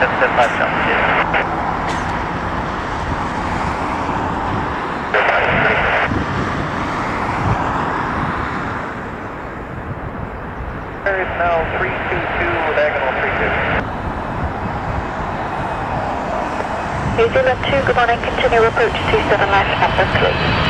775 jump, cheers. There is now 322 diagonal 32. New Zealand 2, good morning. Continue approach 27 left, number 3.